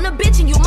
on a bitch and you